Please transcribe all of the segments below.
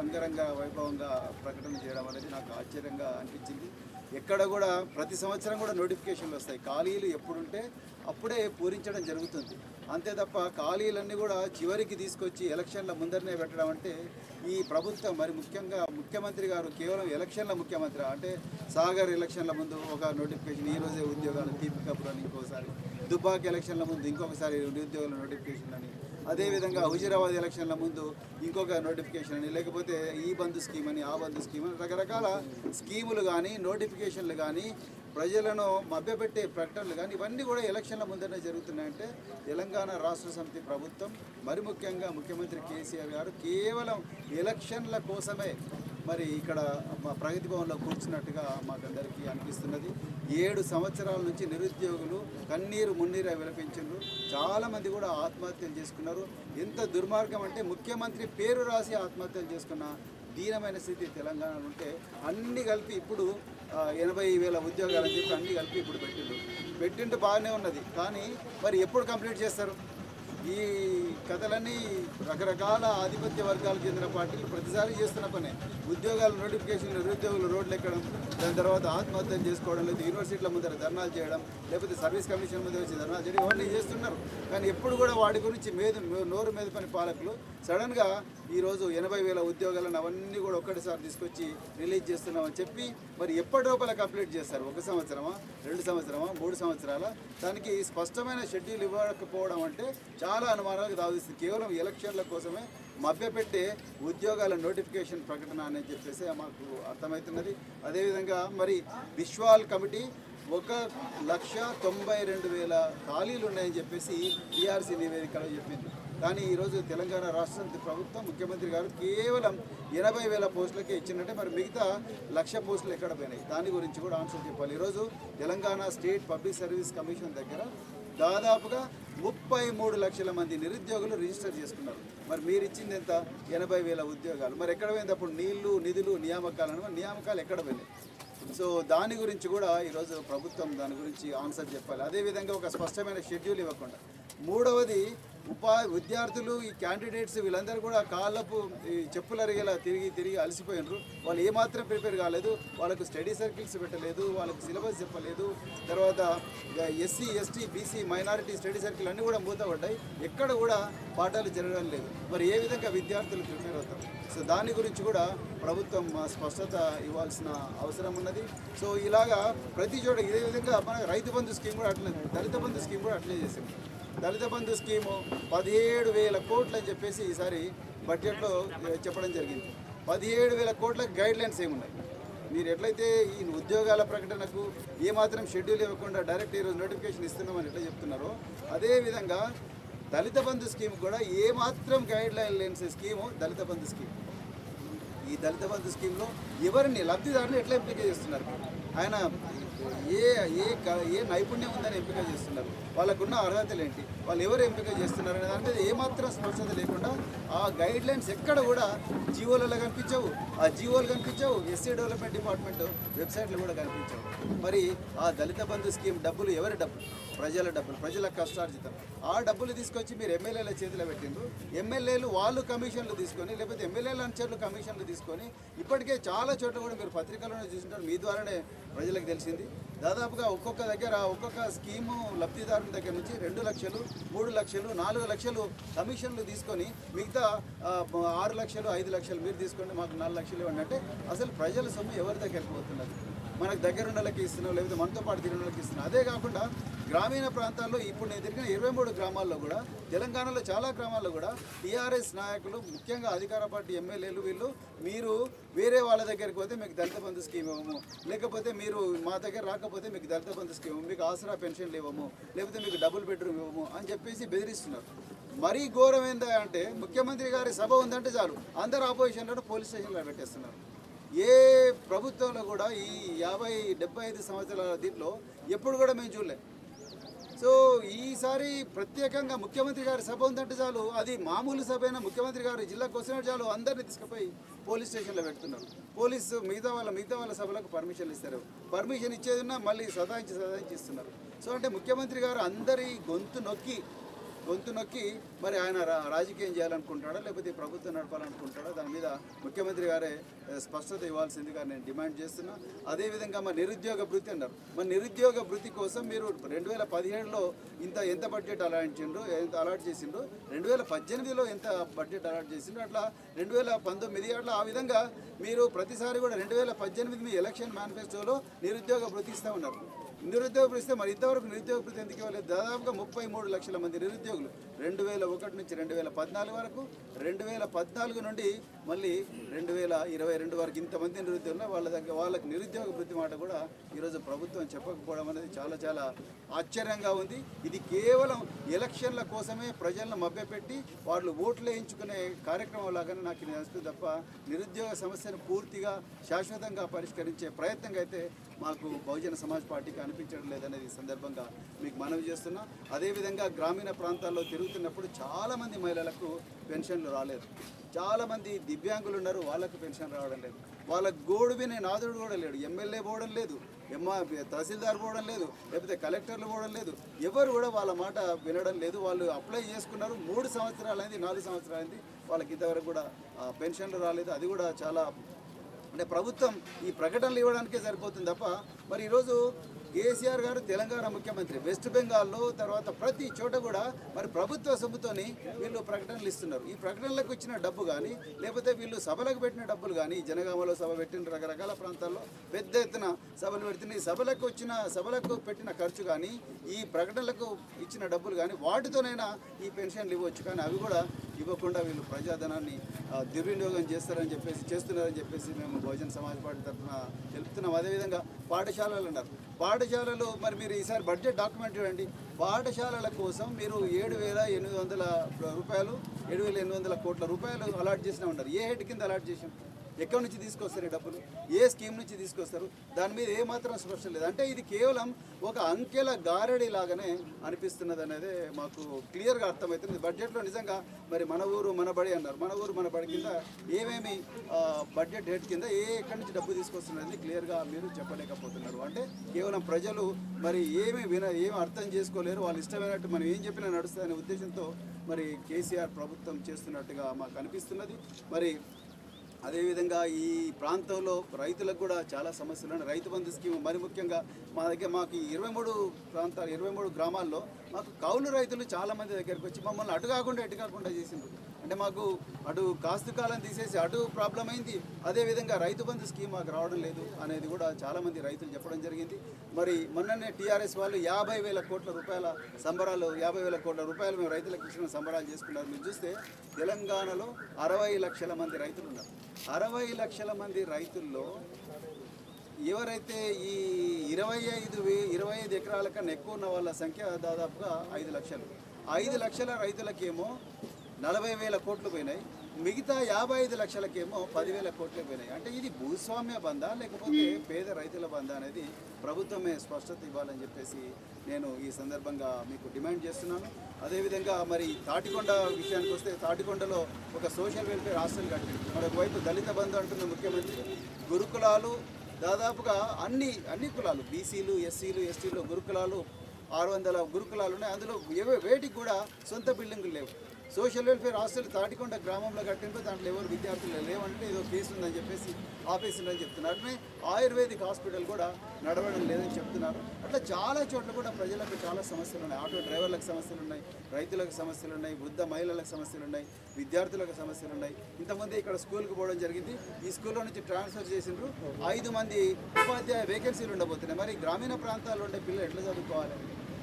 అంగరంగ వైభవంగా ప్రకటన చేయడం అనేది నాకు ఆశ్చర్యంగా అనిపించింది. ఎక్కడ కూడా ప్రతి సంవత్సరం కూడా నోటిఫికేషన్లు వస్తాయి. ఖాళీలు ఎప్పుడుంటే అప్పుడే పూరించడం జరుగుతుంది. అంతే తప్ప ఖాళీలన్నీ కూడా చివరికి తీసుకొచ్చి ఎలక్షన్ల ముందరనే పెట్టడం అంటే ఈ ప్రభుత్వం మరి ముఖ్యంగా ముఖ్యమంత్రి గారు కేవలం ఎలక్షన్ల ముఖ్యమంత్రి అంటే సాగర్ ఎలక్షన్ల ముందు ఒక నోటిఫికేషన్ ఈ రోజే ఉద్యోగాలు తీపి కబురు అని ఇంకోసారి దుబాక్ ఎలక్షన్ల ముందు ఇంకొకసారి నిరుద్యోగుల నోటిఫికేషన్ అని అదేవిధంగా హుజీరాబాద్ ఎలక్షన్ల ముందు ఇంకొక నోటిఫికేషన్ అని లేకపోతే ఈ బంధు స్కీమ్ అని ఆ బంధు స్కీమ్ అని రకరకాల స్కీములు కానీ నోటిఫికేషన్లు కానీ ప్రజలను మభ్యపెట్టే ప్రకటనలు కానీ ఇవన్నీ కూడా ఎలక్షన్ల ముందరనే జరుగుతున్నాయంటే తెలంగాణ రాష్ట్ర సమితి ప్రభుత్వం మరి ముఖ్యంగా ముఖ్యమంత్రి కేసీఆర్ గారు కేవలం ఎలక్షన్ల కోసమే మరి ఇక్కడ మా ప్రగతి భవన్లో కూర్చున్నట్టుగా మాకందరికీ అనిపిస్తున్నది. ఏడు సంవత్సరాల నుంచి నిరుద్యోగులు కన్నీరు మున్నీరు విలపించారు చాలామంది కూడా ఆత్మహత్యలు చేసుకున్నారు. ఎంత దుర్మార్గం అంటే ముఖ్యమంత్రి పేరు రాసి ఆత్మహత్యలు చేసుకున్న దీనమైన స్థితి తెలంగాణలో ఉంటే అన్ని కలిపి ఇప్పుడు ఎనభై వేల ఉద్యోగాలు అని చెప్పి అన్ని కలిపి ఇప్పుడు పెట్టిండు పెట్టిండు బాగానే ఉన్నది. కానీ మరి ఎప్పుడు కంప్లీట్ చేస్తారు? ఈ కథలన్నీ రకరకాల ఆధిపత్య వర్గాలకు చెందిన పార్టీలు ప్రతిసారి చేస్తున్న పనే. ఉద్యోగాల నోటిఫికేషన్ నిరుద్యోగులు రోడ్లు ఎక్కడం దాని తర్వాత ఆత్మహత్యలు చేసుకోవడం లేదా యూనివర్సిటీల ముందర ధర్నాలు చేయడం లేకపోతే సర్వీస్ కమిషన్ ముందు వచ్చి ధర్నాలు చేయడం ఇవన్నీ చేస్తున్నారు. కానీ ఎప్పుడు కూడా వాటి గురించి మీద నోరు మీద పని పాలకులు సడన్గా ఈరోజు ఎనభై వేల ఉద్యోగాలను అవన్నీ కూడా ఒక్కటిసారి తీసుకొచ్చి రిలీజ్ చేస్తున్నామని చెప్పి మరి ఎప్పటి లోపల కంప్లీట్ చేస్తారు? ఒక సంవత్సరమా? రెండు సంవత్సరమా? మూడు సంవత్సరాల? దానికి స్పష్టమైన షెడ్యూల్ ఇవ్వకపోవడం అంటే చాలా చాలా అనుమానాలకు దావిస్తుంది కేవలం ఎలక్షన్ల కోసమే మభ్యపెట్టే ఉద్యోగాల నోటిఫికేషన్ ప్రకటన అని చెప్పేసి మాకు అర్థమవుతున్నది. అదేవిధంగా మరి విశ్వాల్ కమిటీ ఒక లక్ష తొంభై రెండు వేల ఖాళీలు ఉన్నాయని చెప్పేసి టీఆర్సీ నివేదికలో చెప్పింది. కానీ ఈరోజు తెలంగాణ రాష్ట్ర ప్రభుత్వం ముఖ్యమంత్రి గారు కేవలం ఎనభై వేల పోస్టులకే ఇచ్చిందంటే మరి మిగతా లక్ష పోస్టులు ఎక్కడ పోయినాయి? దాని గురించి కూడా ఆన్సర్ చెప్పాలి. ఈరోజు Telangana state public service commission దగ్గర దాదాపుగా ముప్పై మూడు లక్షల మంది నిరుద్యోగులు రిజిస్టర్ చేసుకున్నారు. మరి మీరు ఇచ్చింది ఎంత? ఎనభై వేల ఉద్యోగాలు. మరి ఎక్కడ పోయింది? అప్పుడు నీళ్ళు నిధులు నియామకాలను నియామకాలు ఎక్కడ పోయినాయి? సో దాని గురించి కూడా ఈరోజు ప్రభుత్వం దాని గురించి ఆన్సర్ చెప్పాలి. అదేవిధంగా ఒక స్పష్టమైన షెడ్యూల్ ఇవ్వకుండా. మూడవది ఉపా విద్యార్థులు ఈ క్యాండిడేట్స్ వీళ్ళందరూ కూడా కాళ్ళపు ఈ చెప్పులు అరిగేలా తిరిగి తిరిగి అలసిపోయినారు. వాళ్ళు ఏమాత్రం ప్రిపేర్ కాలేదు. వాళ్ళకు స్టడీ సర్కిల్స్ పెట్టలేదు. వాళ్ళకు సిలబస్ చెప్పలేదు. తర్వాత SC ST BC minority study circle అన్నీ కూడా మూతపడ్డాయి. ఎక్కడ కూడా పాఠాలు జరగడం లేదు. మరి ఏ విధంగా విద్యార్థులు ప్రిపేర్ అవుతారు? సో దాని గురించి కూడా ప్రభుత్వం స్పష్టత ఇవ్వాల్సిన అవసరం ఉన్నది. సో ఇలాగా ప్రతి చోట ఇదే విధంగా మన రైతు బంధు స్కీమ్ కూడా అట్లే దళిత బంధు స్కీమ్ కూడా అట్లే చేసింది. దళిత బంధు స్కీము పదిహేడు వేల కోట్లు అని చెప్పేసి ఈసారి బడ్జెట్లో చెప్పడం జరిగింది. పదిహేడు వేల కోట్ల గైడ్ లైన్స్ ఏమున్నాయి? మీరు ఎట్లయితే ఈ ఉద్యోగాల ప్రకటనకు ఏమాత్రం షెడ్యూల్ ఇవ్వకుండా డైరెక్ట్ ఈరోజు నోటిఫికేషన్ ఇస్తున్నామని ఎట్లా చెప్తున్నారో అదేవిధంగా దళిత బంధు స్కీమ్ కూడా ఏమాత్రం గైడ్ లైన్ లేని స్కీము దళిత బంధు స్కీమ్. ఈ దళిత బంధు స్కీమ్లో ఎవరిని లబ్ధిదారులు ఎట్లా ఎంపిక చేస్తున్నారు? ఆయన ఏ ఏ ఏ నైపుణ్యం ఉందని ఎంపిక చేస్తున్నారు? వాళ్ళకున్న అర్హతలు ఏంటి వాళ్ళు ఎవరు ఎంపిక చేస్తున్నారు అనే దాని ఏమాత్రం స్పష్టత లేకుండా ఆ గైడ్ లైన్స్ ఎక్కడ కూడా జీవోలలో కనిపించవు. ఆ జీవోలు కనిపించవు. ఎస్సీ డెవలప్మెంట్ డిపార్ట్మెంట్ వెబ్సైట్లు కూడా కనిపించవు. మరి ఆ దళిత బంధు స్కీమ్ డబ్బులు ఎవరి డబ్బులు? ప్రజల డబ్బులు ప్రజల కష్టార్జితం. ఆ డబ్బులు తీసుకొచ్చి మీరు ఎమ్మెల్యేల చేతిలో పెట్టిండ్రు. ఎమ్మెల్యేలు వాళ్ళు కమిషన్లు తీసుకొని లేకపోతే ఎమ్మెల్యేల అంచర్లు కమిషన్లు తీసుకొని ఇప్పటికే చాలా చోట్ల కూడా మీరు పత్రికల్లోనే చూసింటారు. మీ ద్వారానే ప్రజలకు తెలిసింది. దాదాపుగా ఒక్కొక్క దగ్గర ఒక్కొక్క స్కీము లబ్ధిదారుల దగ్గర నుంచి రెండు లక్షలు మూడు లక్షలు నాలుగు లక్షలు కమిషన్లు తీసుకొని మిగతా ఆరు లక్షలు ఐదు లక్షలు మీరు తీసుకోండి మాకు నాలుగు లక్షలు ఇవ్వండి అంటే అసలు ప్రజల సొమ్ము ఎవరి దగ్గరికి పోతున్నది? మనకు దగ్గర ఉన్న వాళ్ళకి ఇస్తున్నాం లేకపోతే మనతో పాటు తిరిగిన వాళ్ళకి ఇస్తున్నాం అదే కాకుండా గ్రామీణ ప్రాంతాల్లో ఇప్పుడు నేను తిరిగిన ఇరవై మూడు గ్రామాల్లో కూడా తెలంగాణలో చాలా గ్రామాల్లో కూడా టీఆర్ఎస్ నాయకులు ముఖ్యంగా అధికార పార్టీ ఎమ్మెల్యేలు వీళ్ళు మీరు వేరే వాళ్ళ దగ్గరికి పోతే మీకు దళిత బంధు స్కీమ్ ఇవ్వము. లేకపోతే మీరు మా దగ్గర రాకపోతే మీకు దళిత బంధు స్కీమ్ ఇవ్వము. మీకు ఆసరా పెన్షన్లు ఇవ్వము. లేకపోతే మీకు డబుల్ బెడ్రూమ్ ఇవ్వము అని చెప్పేసి బెదిరిస్తున్నారు. మరీ ఘోరం ఏందా అంటే ముఖ్యమంత్రి గారి సభ ఉందంటే చాలు అందరు ఆపోజిషన్లో పోలీస్ స్టేషన్లో పెట్టేస్తున్నారు. ఏ ప్రభుత్వంలో కూడా ఈ యాభై డెబ్బై ఐదు సంవత్సరాల దీంట్లో ఎప్పుడు కూడా మేము చూడలే. సో ఈసారి ప్రత్యేకంగా ముఖ్యమంత్రి గారి సభ ఉందంటే చాలు అది మామూలు సభ అయినా ముఖ్యమంత్రి గారు జిల్లాకు వస్తున్నట్టు చాలు అందరినీ తీసుకుపోయి పోలీస్ స్టేషన్లో పెడుతున్నారు. పోలీసు మిగతా వాళ్ళ మిగతా వాళ్ళ సభలకు పర్మిషన్ ఇస్తారు. పర్మిషన్ ఇచ్చేది ఉన్నా మళ్ళీ సదాయించి సదాయించి ఇస్తున్నారు. సో అంటే ముఖ్యమంత్రి గారు అందరి గొంతు నొక్కి గొంతు నొక్కి మరి ఆయన రా- రాజకీయం చేయాలనుకుంటాడా లేకపోతే ప్రభుత్వం నడపాలనుకుంటాడా? దాని మీద ముఖ్యమంత్రి గారే స్పష్టత ఇవ్వాల్సిందిగా నేను డిమాండ్ చేస్తున్నా. అదేవిధంగా మా నిరుద్యోగ భృతి అన్నారు. మరి నిరుద్యోగ భృతి కోసం మీరు రెండు వేల పదిహేడులో ఇంత ఎంత బడ్జెట్ అలాట్ ఎంత అలాట్ చేసిండ్రు? రెండు వేల పద్దెనిమిదిలో ఎంత బడ్జెట్ అలాట్ చేసిండ్రు? అట్లా రెండు వేల పంతొమ్మిది అట్లా ఆ విధంగా మీరు ప్రతిసారి కూడా రెండు వేల పద్దెనిమిది మీ ఎలక్షన్ మేనిఫెస్టోలో నిరుద్యోగ భృతి ఇస్తూ ఉన్నారు. నిరుద్యోగ ఇస్తే మరి ఇంతవరకు నిరుద్యోగ భృతి ఎందుకు ఇవ్వలేదు? దాదాపుగా ముప్పై మూడు లక్షల మంది నిరుద్యోగులు రెండు వేల ఒకటి నుంచి రెండు వేల పద్నాలుగు వరకు రెండు వేల పద్నాలుగు నుండి మళ్ళీ రెండు వేల ఇరవై రెండు వరకు ఇంతమంది నిరుద్యోగులు వాళ్ళ దగ్గర వాళ్ళకి నిరుద్యోగ భృతి మాట కూడా ఈరోజు ప్రభుత్వం చెప్పకపోవడం అనేది చాలా చాలా ఆశ్చర్యంగా ఉంది. ఇది కేవలం ఎలక్షన్ల కోసమే ప్రజలను మభ్యపెట్టి వాళ్ళు ఓట్లు వేయించుకునే కార్యక్రమం లాగానే నాకు ఇది తప్ప నిరుద్యోగ సమస్యను పూర్తిగా శాశ్వతంగా పరిష్కరించే ప్రయత్నంగా అయితే మాకు బహుజన సమాజ్ పార్టీకి అనిపించడం లేదనేది సందర్భంగా మీకు మనవి చేస్తున్నా. అదేవిధంగా గ్రామీణ ప్రాంతాల్లో తిరుగుతున్నప్పుడు చాలామంది మహిళలకు పెన్షన్లు రాలేదు. చాలామంది దివ్యాంగులు ఉన్నారు వాళ్ళకు పెన్షన్ రావడం లేదు. వాళ్ళ గోడు వినే నాదుడు కూడా లేడు ఎమ్మెల్యే పోవడం లేదు ఎంఆ తహసీల్దార్ పోవడం లేదు లేకపోతే కలెక్టర్లు పోవడం లేదు. ఎవరు కూడా వాళ్ళ మాట వినడం లేదు. వాళ్ళు అప్లై చేసుకున్నారు మూడు సంవత్సరాలైంది నాలుగు సంవత్సరాలైంది. వాళ్ళకి ఇంతవరకు కూడా పెన్షన్లు రాలేదు. అది కూడా చాలా అంటే ప్రభుత్వం ఈ ప్రకటనలు ఇవ్వడానికే సరిపోతుంది తప్ప మరి ఈరోజు కేసీఆర్ గారు తెలంగాణ ముఖ్యమంత్రి వెస్ట్ బెంగాల్లో తర్వాత ప్రతి చోట కూడా మరి ప్రభుత్వ సొమ్ముతోని వీళ్ళు ప్రకటనలు ఇస్తున్నారు. ఈ ప్రకటనలకు ఇచ్చిన డబ్బు కానీ లేకపోతే వీళ్ళు సభలకు పెట్టిన డబ్బులు కానీ జనగామలో సభ పెట్టిన రకరకాల ప్రాంతాల్లో పెద్ద ఎత్తున సభలు పెడుతున్న ఈ సభలకు వచ్చిన సభలకు పెట్టిన ఖర్చు కానీ ఈ ప్రకటనలకు ఇచ్చిన డబ్బులు కానీ వాటితోనైనా ఈ పెన్షన్లు ఇవ్వచ్చు. కానీ అవి కూడా ఇవ్వకుండా వీళ్ళు ప్రజాధనాన్ని దుర్వినియోగం చేస్తారని చెప్పేసి చేస్తున్నారని చెప్పేసి మేము బహుజన సమాజ్ పార్టీ తరఫున తెలుపుతున్నాం అదేవిధంగా పాఠశాలలు అన్నారు. పాఠశాలలు మరి మీరు ఈసారి బడ్జెట్ డాక్యుమెంట్ చూడండి. పాఠశాలల కోసం మీరు ఏడు వేల ఎనిమిది వందల రూపాయలు ఏడు వేల ఎనిమిది వందల కోట్ల రూపాయలు అలాట్ చేసినా ఉన్నారు. ఏ హెడ్ కింద అలాట్ చేసినాం ఎక్కడి నుంచి తీసుకొస్తారు ఈ డబ్బులు? ఏ స్కీమ్ నుంచి తీసుకొస్తారు? దాని మీద ఏమాత్రం స్పష్టం లేదు. అంటే ఇది కేవలం ఒక అంకెల గారడి లాగానే అనిపిస్తున్నది అనేది మాకు క్లియర్గా అర్థమవుతుంది. బడ్జెట్లో నిజంగా మరి మన ఊరు మన బడి అన్నారు. మన ఊరు మన బడి కింద ఏమేమి బడ్జెట్ రేట్ కింద ఏ ఎక్కడి నుంచి డబ్బు తీసుకొస్తున్నది క్లియర్గా మీరు చెప్పలేకపోతున్నారు. అంటే కేవలం ప్రజలు మరి ఏమి విన ఏమి అర్థం చేసుకోలేరు. వాళ్ళు ఇష్టమైనట్టు మనం ఏం చెప్పినా నడుస్తుందనే ఉద్దేశంతో మరి కేసీఆర్ ప్రభుత్వం చేస్తున్నట్టుగా మాకు అనిపిస్తున్నది. మరి అదేవిధంగా ఈ ప్రాంతంలో రైతులకు కూడా చాలా సమస్యలు ఉన్నాయి రైతు బంధు స్కీమ్ మరి ముఖ్యంగా మా దగ్గర మాకు ఇరవై మూడు ప్రాంతాలు ఇరవై మూడు గ్రామాల్లో మాకు కౌలు రైతులు చాలామంది దగ్గరికి వచ్చి మమ్మల్ని అటు కాకుండా ఎటు కాకుండా చేసిండ్రు. అంటే మాకు అటు కాస్తు కాలం తీసేసి అటు ప్రాబ్లం అయింది అదేవిధంగా రైతు బంధు స్కీమ్ మాకు రావడం లేదు అనేది కూడా చాలామంది రైతులు చెప్పడం జరిగింది. మరి మొన్ననే టీఆర్ఎస్ వాళ్ళు యాభై వేల కోట్ల రూపాయల సంబరాలు యాభై వేల కోట్ల రూపాయలు మేము రైతులకు ఇచ్చిన సంబరాలు చేసుకున్నారు. మీరు చూస్తే తెలంగాణలో అరవై లక్షల మంది రైతులు ఉన్నారు. అరవై లక్షల మంది రైతుల్లో ఎవరైతే ఈ ఇరవై ఐదు వే ఇరవై ఐదు ఎకరాల కన్నా ఎక్కువ ఉన్న వాళ్ళ సంఖ్య దాదాపుగా ఐదు లక్షలు. ఐదు లక్షల రైతులకేమో నలభై వేల కోట్లు పోయినాయి. మిగతా యాభై ఐదు లక్షలకేమో పదివేల కోట్లు పోయినాయి. అంటే ఇది భూస్వామ్య బంధ లేకపోతే పేద రైతుల బంధ అనేది ప్రభుత్వమే స్పష్టత ఇవ్వాలని చెప్పేసి నేను ఈ సందర్భంగా మీకు డిమాండ్ చేస్తున్నాను. అదేవిధంగా మరి తాటికొండ విషయానికి వస్తే తాటికొండలో ఒక సోషల్ వెల్ఫేర్ హాస్టల్ కట్టింది. మరొకవైపు దళిత బంధు అంటున్న ముఖ్యమంత్రి. గురుకులాలు దాదాపుగా అన్ని అన్ని కులాలు బీసీలు ఎస్సీలు ఎస్టీలు గురుకులాలు ఆరు వందల గురుకులాలు ఉన్నాయి. అందులో ఏవే వేటికి కూడా సొంత బిల్డింగులు లేవు. సోషల్ వెల్ఫేర్ హాస్టల్ తాటికొండ గ్రామంలో కట్టినప్పుడు దాంట్లో ఎవరు విద్యార్థులు లేవంటే ఏదో కేసు ఉందని చెప్పేసి ఆపేసిందని చెప్తున్నారు. అట్లనే ఆయుర్వేదిక్ హాస్పిటల్ కూడా నడవడం లేదని చెప్తున్నారు. అట్లా చాలా చోట్ల కూడా ప్రజలకు చాలా సమస్యలు ఉన్నాయి. ఆటో డ్రైవర్లకు సమస్యలు ఉన్నాయి. రైతులకు సమస్యలు ఉన్నాయి. వృద్ధ మహిళలకు సమస్యలు ఉన్నాయి. విద్యార్థులకు సమస్యలు ఉన్నాయి. ఇంతమంది ఇక్కడ స్కూల్కి పోవడం జరిగింది. ఈ స్కూల్లో నుంచి ట్రాన్స్ఫర్ చేసిండ్రు. ఐదు మంది ఉపాధ్యాయ వేకెన్సీలు ఉండబోతున్నాయి. మరి గ్రామీణ ప్రాంతాల్లో ఉండే పిల్లలు ఎట్లా చదువుకోవాలి?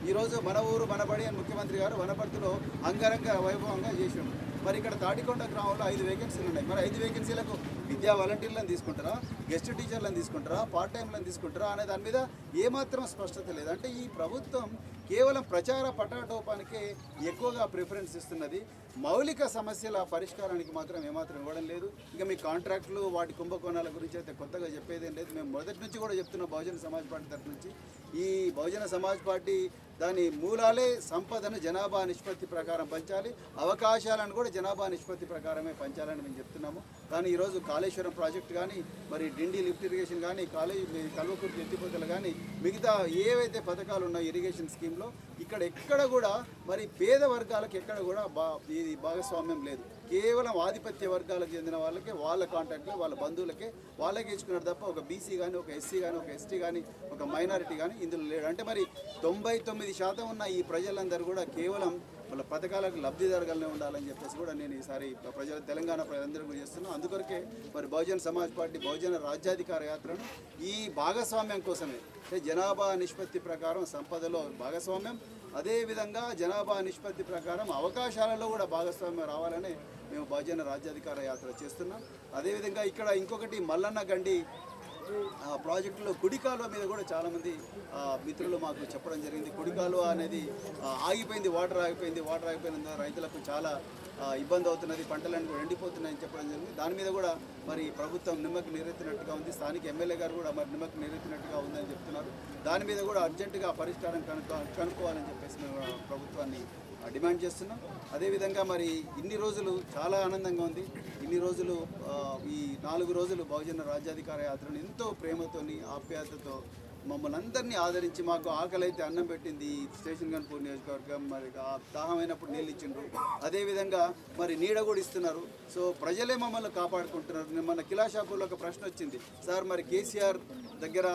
ఈరోజు మన ఊరు మనబడి అని ముఖ్యమంత్రి గారు వనపర్తిలో అంగరంగ వైభవంగా చేసిండు మరి ఇక్కడ తాటికొండ గ్రామంలో ఐదు వేకెన్సీలు ఉన్నాయి. మరి ఐదు వేకెన్సీలకు విద్యా వాలంటీర్లను తీసుకుంటారా? గెస్ట్ టీచర్లను తీసుకుంటారా? పార్ట్ టైంలను తీసుకుంటారా? అనే దాని మీద ఏమాత్రం స్పష్టత లేదు. అంటే ఈ ప్రభుత్వం కేవలం ప్రచార పటాటోపానికే ఎక్కువగా ప్రిఫరెన్స్ ఇస్తున్నది. మౌలిక సమస్యల పరిష్కారానికి మాత్రం ఏమాత్రం ఇవ్వడం లేదు. ఇంకా మీ కాంట్రాక్టులు వాటి కుంభకోణాల గురించి అయితే కొత్తగా చెప్పేదేం లేదు. మేము మొదటి నుంచి కూడా చెప్తున్నాం బహుజన సమాజ్ పార్టీ తరఫు నుంచి. ఈ బహుజన సమాజ్ పార్టీ దాని మూలాలే సంపదను జనాభా నిష్పత్తి ప్రకారం పంచాలి. అవకాశాలను కూడా జనాభా నిష్పత్తి ప్రకారమే పంచాలని మేము చెప్తున్నాము. కానీ ఈరోజు కాళేశ్వరం ప్రాజెక్ట్ కానీ మరి డిండి లిఫ్ట్ ఇరిగేషన్ కానీ కాలేజ్ కల్వకుర్తి ఎత్తిపోతలు కానీ మిగతా ఏవైతే పథకాలు ఉన్నాయో ఇరిగేషన్ స్కీమ్లో ఇక్కడ ఎక్కడ కూడా మరి పేద వర్గాలకు ఎక్కడ కూడా బా ఇది భాగస్వామ్యం లేదు. కేవలం ఆధిపత్య వర్గాలకు చెందిన వాళ్ళకే వాళ్ళ కాంటాక్ట్లో వాళ్ళ బంధువులకే వాళ్ళకే ఇచ్చుకున్నారు తప్ప ఒక బీసీ కానీ ఒక ఎస్సీ కానీ ఒక ఎస్టీ కానీ ఒక మైనారిటీ కానీ ఇందులో లేడు అంటే మరి తొంభై తొమ్మిది శాతం ఉన్న ఈ ప్రజలందరూ కూడా కేవలం వాళ్ళ పథకాలకు లబ్ధిదారుగానే ఉండాలని చెప్పేసి కూడా నేను ఈసారి ప్రజల తెలంగాణ ప్రజలందరూ కూడా చేస్తున్నాను అందుకొరకే మరి బహుజన సమాజ్ పార్టీ బహుజన రాజ్యాధికార యాత్రను ఈ భాగస్వామ్యం కోసమే. అంటే జనాభా నిష్పత్తి ప్రకారం సంపదలో భాగస్వామ్యం అదేవిధంగా జనాభా నిష్పత్తి ప్రకారం అవకాశాలలో కూడా భాగస్వామ్యం రావాలని మేము బహుజన రాజ్యాధికార యాత్ర చేస్తున్నాం. అదేవిధంగా ఇక్కడ ఇంకొకటి మల్లన్న గండి ఆ ప్రాజెక్టులో గుడి కాలువ మీద కూడా చాలామంది ఆ, మిత్రులు మాకు చెప్పడం జరిగింది. కుడి కాలువ అనేది ఆగిపోయింది వాటర్ ఆగిపోయింది వాటర్ ఆగిపోయిన రైతులకు చాలా ఇబ్బంది అవుతున్నది పంటలన్నీ కూడా ఎండిపోతున్నాయని చెప్పడం జరిగింది. దాని మీద కూడా మరి ప్రభుత్వం నిమ్మకు నీరెత్తినట్టుగా ఉంది. స్థానిక ఎమ్మెల్యే గారు కూడా మరి నిమ్మకి నీరెత్తినట్టుగా ఉందని చెప్తున్నారు. దాని మీద కూడా అర్జెంటుగా పరిష్కారం కనుక్కో కనుక్కోవాలని చెప్పేసి మేము ప్రభుత్వాన్ని డిమాండ్ చేస్తున్నాం. అదేవిధంగా మరి ఇన్ని రోజులు చాలా ఆనందంగా ఉంది. ఇన్ని రోజులు ఈ నాలుగు రోజులు బహుజన రాజ్యాధికార యాత్రను ఎంతో ప్రేమతోని ఆప్యాయతతో మమ్మల్ని అందరినీ ఆదరించి మాకు ఆకలి అయితే అన్నం పెట్టింది స్టేషన్ గన్పూర్ నియోజకవర్గం మరి ఆ దాహమైనప్పుడు నీళ్ళు ఇచ్చిండ్రు. అదేవిధంగా మరి నీడ కూడా ఇస్తున్నారు. సో ప్రజలే మమ్మల్ని కాపాడుకుంటున్నారు. మన కిలాషాపూర్లో ఒక ప్రశ్న వచ్చింది. సార్ మరి కేసీఆర్ దగ్గర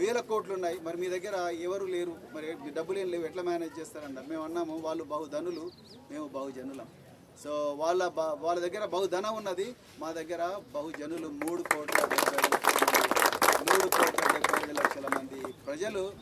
వేల కోట్లు ఉన్నాయి. మరి మీ దగ్గర ఎవరు లేరు? మరి మీ డబ్బులు ఏం లేవు. ఎట్లా మేనేజ్ చేస్తారన్నారు మేము అన్నాము వాళ్ళు బహుధనులు. మేము బహుజనులం. సో వాళ్ళ బ- వాళ్ళ దగ్గర బహుధనం ఉన్నది. మా దగ్గర బహుజనులు మూడు కోట్ల మూడు కోట్ల డెబ్బై ఐదు లక్షల మంది ప్రజలు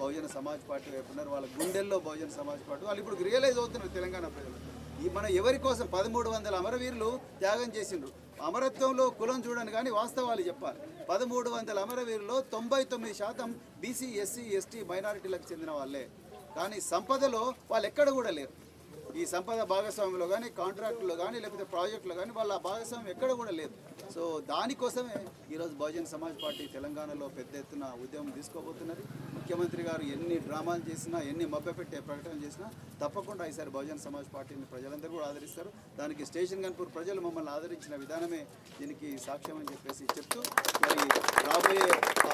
బహుజన సమాజ్ పార్టీ వైపు ఉన్నారు. వాళ్ళ గుండెల్లో బహుజన సమాజ్ పార్టీ వాళ్ళు ఇప్పుడు రియలైజ్ అవుతున్నారు తెలంగాణ ప్రజలు. ఈ మన ఎవరి కోసం పదమూడు వందల అమరవీరులు త్యాగం చేసిండ్రు? అమరత్వంలో కులం చూడండి కానీ వాస్తవాలు చెప్పాలి. పదమూడు వందల అమరవీరులో తొంభై తొమ్మిది శాతం బీసీ ఎస్సీ ఎస్టీ మైనారిటీలకు చెందిన వాళ్ళే. కానీ సంపదలో వాళ్ళు ఎక్కడ కూడా లేరు. ఈ సంపద భాగస్వామ్యంలో కానీ కాంట్రాక్టులో కానీ లేకపోతే ప్రాజెక్టులో కానీ వాళ్ళ భాగస్వామ్యం ఎక్కడ కూడా లేదు. సో దానికోసమే ఈరోజు బహుజన్ సమాజ్ పార్టీ తెలంగాణలో పెద్ద ఎత్తున ఉద్యమం తీసుకోబోతున్నది. ముఖ్యమంత్రి గారు ఎన్ని డ్రామాలు చేసినా ఎన్ని మభ్యపెట్టే ప్రకటన చేసినా తప్పకుండా ఈసారి బహుజన్ సమాజ్ పార్టీని ప్రజలందరూ కూడా ఆదరిస్తారు. దానికి స్టేషన్ గన్పూర్ ప్రజలు మమ్మల్ని ఆదరించిన విధానమే దీనికి సాక్ష్యం అని చెప్పేసి చెప్తూ మరి రాబోయే ఆ,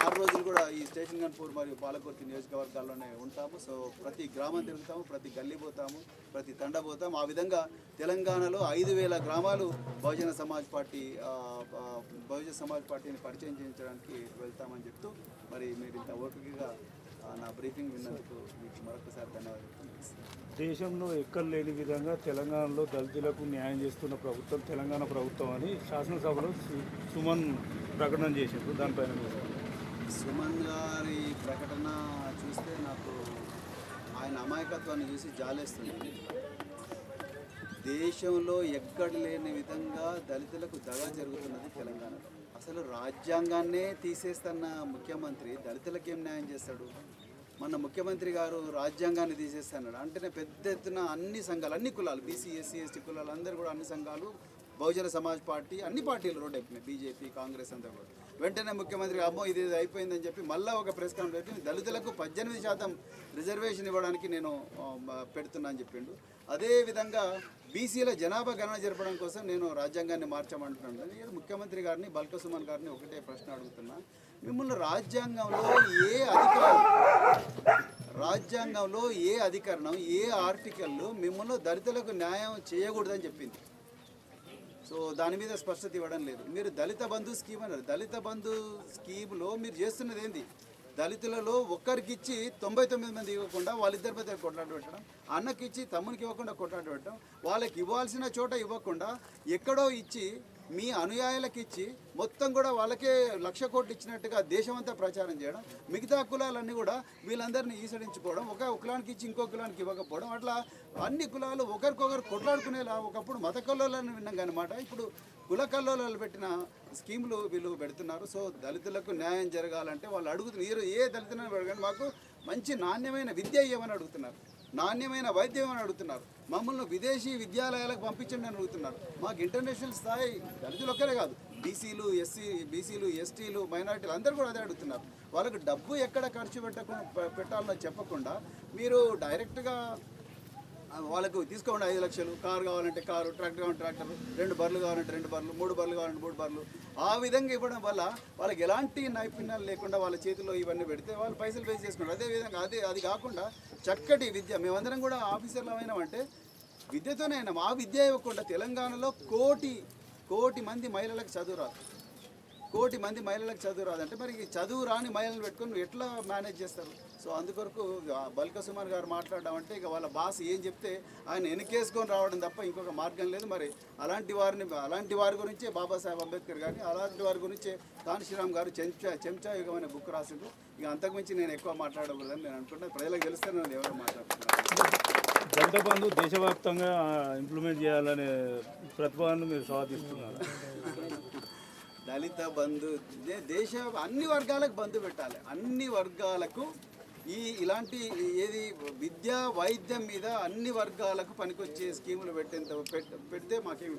ఆరు రోజులు కూడా మరియు పాలకుర్తి నియోజకవర్గాల్లోనే ఉంటాము. సో ప్రతి గ్రామం తిరుగుతాము ప్రతి గల్లీ పోతాము ప్రతి తండ పోతాము. ఆ విధంగా తెలంగాణలో ఐదు వేల గ్రామాలు బహుజన సమాజ్ పార్టీ బహుజన సమాజ్ పార్టీని పరిచయం చేయించడానికి వెళ్తామని చెప్తూ మరి మీరు ఇంత ఓపికగా నా బ్రీఫింగ్ విన్నందుకు మీకు మరొకసారి ధన్యవాదాలు దేశంలో ఎక్కడ లేని విధంగా తెలంగాణలో దళితులకు న్యాయం చేస్తున్న ప్రభుత్వం తెలంగాణ ప్రభుత్వం అని శాసనసభలో సుమన్ ప్రకటన చేసిండ్రు. దానిపైన సుమన్ గారి ప్రకటన చూస్తే నాకు ఆయన అమాయకత్వాన్ని చూసి జాలేస్తుంది దేశంలో ఎక్కడ లేని విధంగా దళితులకు దగా జరుగుతున్నది తెలంగాణలో అసలు రాజ్యాంగాన్నే తీసేస్తున్న ముఖ్యమంత్రి దళితులకు ఏం న్యాయం చేస్తాడు? మన ముఖ్యమంత్రి గారు రాజ్యాంగాన్ని తీసేస్తాడు అంటేనే పెద్ద ఎత్తున అన్ని సంఘాలు అన్ని కులాలు బీసీ ఎస్సీ ఎస్టీ కులాలు అందరూ కూడా అన్ని సంఘాలు బహుజన సమాజ్ పార్టీ అన్ని పార్టీలు రోడ్ అయిపోయినాయి బీజేపీ కాంగ్రెస్ అంతా కూడా. వెంటనే ముఖ్యమంత్రి అమ్మో ఇది ఇది అయిపోయిందని చెప్పి మళ్ళీ ఒక ప్రెస్ కాన్ఫరెన్స్ పెట్టి దళితులకు పద్దెనిమిది శాతం రిజర్వేషన్ ఇవ్వడానికి నేను పెడుతున్నాను పెడుతున్నా అని చెప్పిండు. అదేవిధంగా బీసీల జనాభా గణన జరపడం కోసం నేను రాజ్యాంగాన్ని మార్చమంటున్నాను. నేను ముఖ్యమంత్రి గారిని బల్క సుమన్ గారిని ఒకటే ప్రశ్న అడుగుతున్నా. మిమ్మల్ని రాజ్యాంగంలో ఏ అధికారం రాజ్యాంగంలో ఏ అధికరణం ఏ ఆర్టికల్లో మిమ్మల్ని దళితులకు న్యాయం చేయకూడదని చెప్పింది? సో దాని మీద స్పష్టత ఇవ్వడం లేదు. మీరు దళిత బంధు స్కీమ్ అన్నారు. దళిత బంధు స్కీమ్లో మీరు చేస్తున్నది ఏంది? దళితులలో ఒక్కరికి ఇచ్చి తొంభై తొమ్మిది మంది ఇవ్వకుండా వాళ్ళిద్దరి మధ్య కొట్లాట పెట్టడం అన్నకి ఇచ్చి తమ్మునికి ఇవ్వకుండా కొట్లాట పెట్టడం వాళ్ళకి ఇవ్వాల్సిన చోట ఇవ్వకుండా ఎక్కడో ఇచ్చి మీ అనుయాయులకు ఇచ్చి మొత్తం కూడా వాళ్ళకే లక్ష కోట్లు ఇచ్చినట్టుగా దేశమంతా ప్రచారం చేయడం మిగతా కులాలన్నీ కూడా వీళ్ళందరినీ ఈసడించుకోవడం ఒక కులానికి ఇచ్చి ఇంకో కులానికి ఇవ్వకపోవడం అట్లా అన్ని కులాలు ఒకరికొకరు కొట్లాడుకునేలా ఒకప్పుడు మత కల్లోలను విన్నాం అనమాట ఇప్పుడు కుల కల్లోలాలు పెట్టిన స్కీములు వీళ్ళు పెడుతున్నారు. సో దళితులకు న్యాయం జరగాలంటే వాళ్ళు అడుగుతున్నారు ఏ దళితులను అడగండి మాకు మంచి నాణ్యమైన విద్య ఇవ్వమని అడుగుతున్నారు. నాణ్యమైన వైద్యం అని అడుగుతున్నారు. మమ్మల్ని విదేశీ విద్యాలయాలకు పంపించండి అని అడుగుతున్నారు. మాకు ఇంటర్నేషనల్ స్థాయి దళితులు ఒక్కరే కాదు. బీసీలు ఎస్సీ బీసీలు ఎస్టీలు మైనారిటీలు అందరూ కూడా అదే అడుగుతున్నారు. వాళ్ళకు డబ్బు ఎక్కడ ఖర్చు పెట్టకుండా పెట్టాలని చెప్పకుండా మీరు డైరెక్ట్గా వాళ్ళకు తీసుకోండి ఐదు లక్షలు. కారు కావాలంటే కారు ట్రాక్టర్ కావాలంటే ట్రాక్టర్ రెండు బర్లు కావాలంటే రెండు బర్లు మూడు బర్లు కావాలంటే మూడు బర్లు ఆ విధంగా ఇవ్వడం వల్ల వాళ్ళకి ఎలాంటి నైపుణ్యాలు లేకుండా వాళ్ళ చేతిలో ఇవన్నీ పెడితే వాళ్ళు పైసలు పే చేసుకుంటారు అదే విధంగా అదే అది కాకుండా చక్కటి విద్య. మేమందరం కూడా ఆఫీసర్లు అయినామంటే విద్యతోనే అయినాం. ఆ విద్య ఇవ్వకుండా తెలంగాణలో కోటి కోటి మంది మహిళలకు చదువు రాదు. కోటి మంది మహిళలకు చదువు రాదంటే మరి చదువు రాని మహిళలు పెట్టుకొని ఎట్లా మేనేజ్ చేస్తారు? సో అందుకొరకు బల్క సుమన్ గారు మాట్లాడడం అంటే ఇక వాళ్ళ బాస్ ఏం చెప్తే ఆయన వెనకేసుకొని రావడం తప్ప ఇంకొక మార్గం లేదు. మరి అలాంటి వారిని అలాంటి వారి గురించే బాబాసాహెబ్ అంబేద్కర్ గారిని అలాంటి వారి గురించే కాన్శీరామ్ గారు చెంచా చెంచా యుగం అనే బుక్ రాసిండు ఇక అంతకుమించి నేను ఎక్కువ మాట్లాడకూడదని నేను అనుకుంటున్నాను. ప్రజలకు తెలిస్తే నేను ఎవరు మాట్లాడుతున్నాను. బంధు దేశవ్యాప్తంగా ఇంప్లిమెంట్ చేయాలనే ప్రతిపాదనను మీరు స్వాగతిస్తున్నారు దళిత బంధు దేశ అన్ని వర్గాలకు బంధు పెట్టాలి. అన్ని వర్గాలకు ఈ ఇలాంటి ఏది విద్య వైద్యం మీద అన్ని వర్గాలకు పనికొచ్చే స్కీములు పెట్టేంత పెడితే మాకేమి